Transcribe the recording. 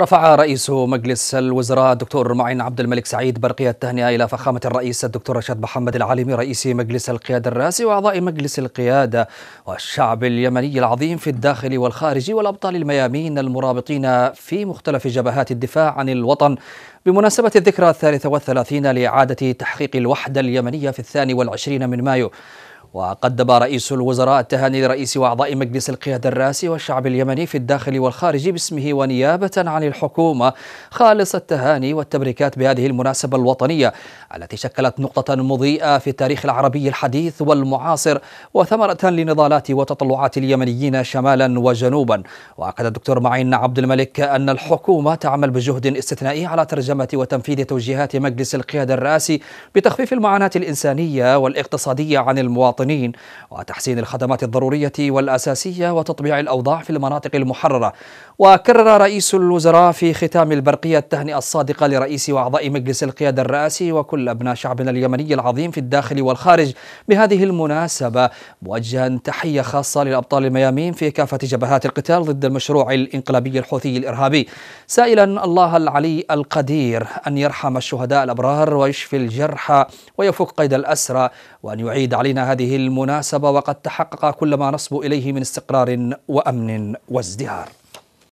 رفع رئيس مجلس الوزراء الدكتور معين عبد الملك سعيد برقية التهنئة إلى فخامة الرئيس الدكتور رشاد محمد العالمي رئيس مجلس القيادة الرئاسي وأعضاء مجلس القيادة والشعب اليمني العظيم في الداخل والخارج والأبطال الميامين المرابطين في مختلف جبهات الدفاع عن الوطن. بمناسبة الذكرى الثالثة والثلاثين لإعادة تحقيق الوحدة اليمنية في الثاني والعشرين من مايو وقدم رئيس الوزراء التهاني لرئيس واعضاء مجلس القيادة الرئاسي والشعب اليمني في الداخل والخارج باسمه ونيابة عن الحكومة. خالص التهاني والتبريكات بهذه المناسبة الوطنية التي شكلت نقطة مضيئة في التاريخ العربي الحديث والمعاصر وثمرة لنضالات وتطلعات اليمنيين شمالا وجنوبا. وأكد الدكتور معين عبد الملك أن الحكومة تعمل بجهد استثنائي على ترجمة وتنفيذ توجيهات مجلس القيادة الرئاسي بتخفيف المعاناة الإنسانية والإقتصادية عن المواطنين المواطنين وتحسين الخدمات الضرورية والأساسية وتطبيع الأوضاع في المناطق المحررة. وكرر رئيس الوزراء في ختام البرقية التهنئة الصادقة لرئيس وأعضاء مجلس القيادة الرئاسي وكل أبناء شعبنا اليمني العظيم في الداخل والخارج بهذه المناسبة. موجها تحية خاصة للأبطال الميامين في كافة جبهات القتال ضد المشروع الإنقلابي الحوثي الإرهابي. سائلا الله العلي القدير أن يرحم الشهداء الأبرار ويشفي الجرحى ويفك قيد الأسرى وأن يعيد علينا هذه المناسبة وقد تحقق كل ما نصبو إليه من استقرار وأمن وازدهار.